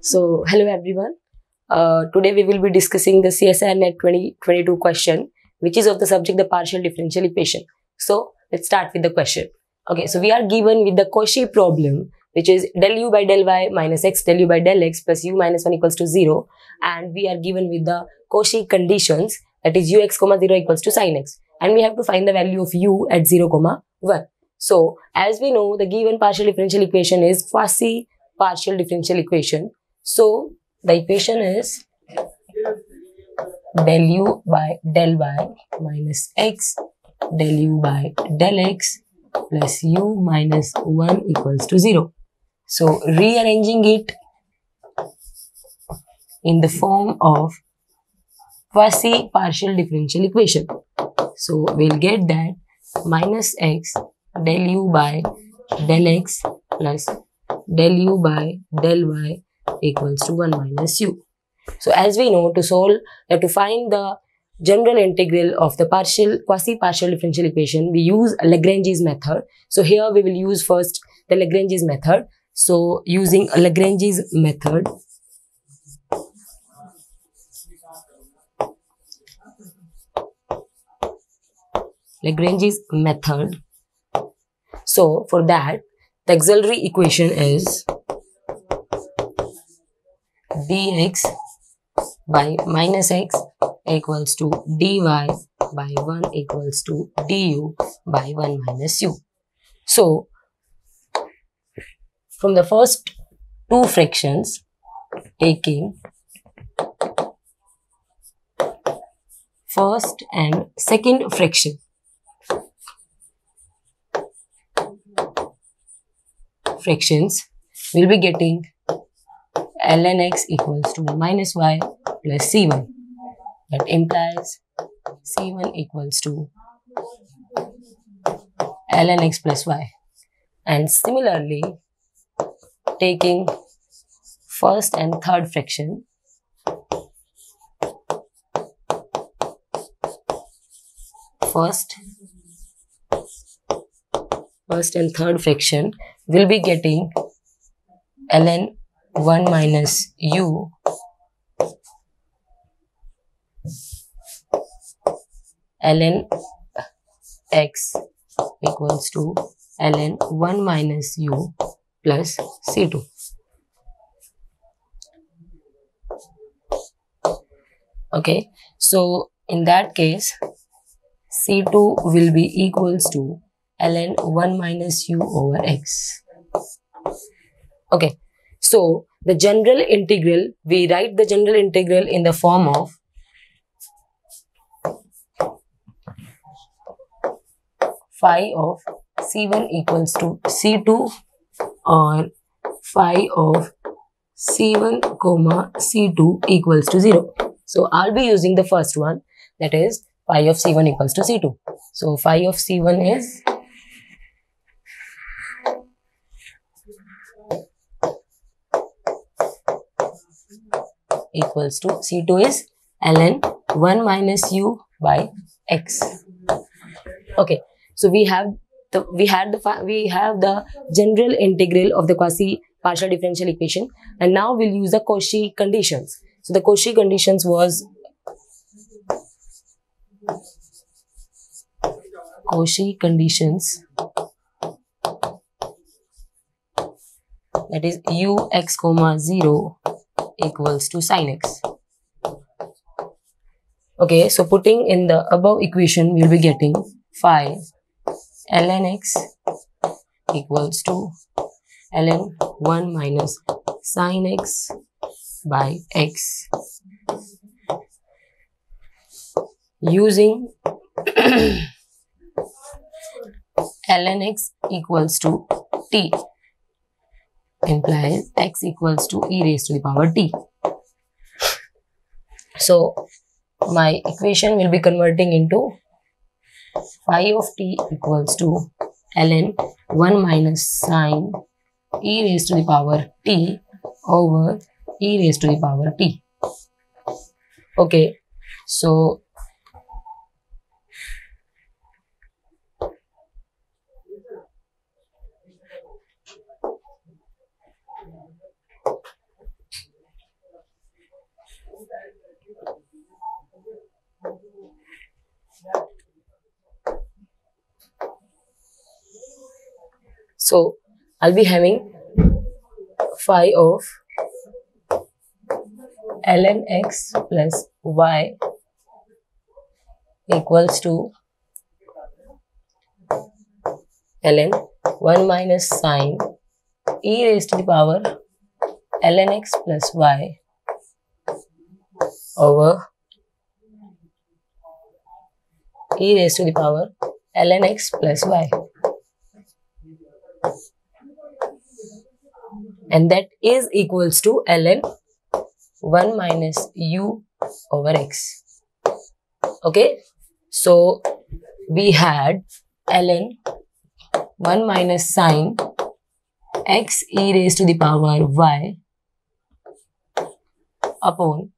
So, hello everyone. Uh, today we will be discussing the CSIR NET 2022 question, which is of the subject the partial differential equation. So, let's start with the question. Okay, so we are given with the Cauchy problem, which is del u by del y minus x del u by del x plus u minus 1 equals to 0. And we are given with the Cauchy conditions, that is ux comma 0 equals to sin x. And we have to find the value of u at 0 comma 1. So, as we know, the given partial differential equation is quasi partial differential equation. So, the equation is del u by del y minus x del u by del x plus u minus 1 equals to 0. So, rearranging it in the form of quasi partial differential equation. So, we'll get that minus x del u by del x plus del u by del y equals to 1 minus u. So as we know to solve uh, to find the general integral of the partial quasi-partial differential equation we use Lagrange's method. So here we will use first the Lagrange's method. So using Lagrange's method Lagrange's method. So for that the auxiliary equation is dx by minus x equals to dy by 1 equals to du by 1 minus u. So, from the first two fractions, taking first and second fraction, fractions, we'll be getting ln x equals to minus y plus c1. That implies c1 equals to ln x plus y. And similarly, taking first and third fraction, first, first and third fraction, will be getting ln 1 minus u ln x equals to ln 1 minus u plus c2. Okay, so in that case, c2 will be equals to ln 1 minus u over x. Okay, so the general integral, we write the general integral in the form of phi of c1 equals to c2 or phi of c1 comma c2 equals to 0. So I'll be using the first one that is phi of c1 equals to c2. So phi of c1 is equals to C2 is ln 1 minus u by x. Okay, so we have the we had the we have the general integral of the quasi partial differential equation, and now we'll use the Cauchy conditions. So the Cauchy conditions was Cauchy conditions that is u x comma 0 equals to sin x. Okay, so putting in the above equation, we'll be getting phi ln x equals to ln 1 minus sin x by x. Using ln x equals to t implies x equals to e raised to the power t. So, my equation will be converting into phi of t equals to ln 1 minus sine e raised to the power t over e raised to the power t. Okay, so So I'll be having phi of ln x plus y equals to ln 1 minus sine e raised to the power ln x plus y over e raised to the power ln x plus y. And that is equals to ln 1 minus u over x. Okay. So we had ln 1 minus sine x e raised to the power y upon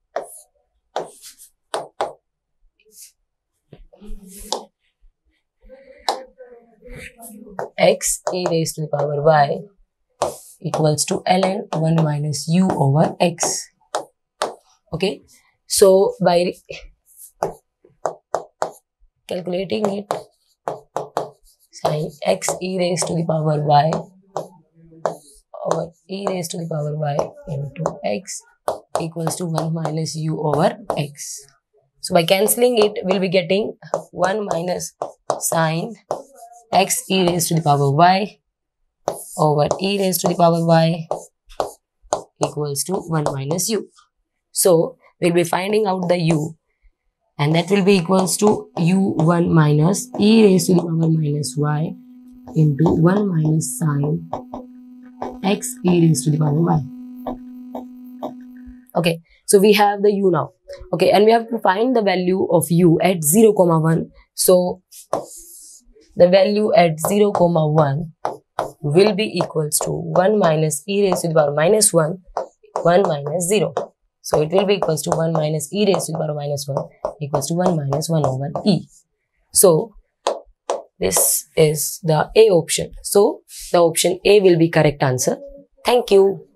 x e raised to the power y equals to ln 1 minus u over x. Okay. So, by calculating it, sin x e raised to the power y over e raised to the power y into x equals to 1 minus u over x. So by cancelling it, we'll be getting 1 minus sine x e raised to the power y over e raised to the power y equals to 1 minus u. So we'll be finding out the u and that will be equals to u1 minus e raised to the power minus y into 1 minus sine x e raised to the power y. Okay, so we have the u now. Okay, and we have to find the value of u at 0 comma 1. So the value at 0 comma 1 will be equals to 1 minus e raised to the power minus 1 1 minus 0 so it will be equals to 1 minus e raised to the power minus 1 equals to 1 minus 1 over e. So this is the a option. So the option a will be correct answer. Thank you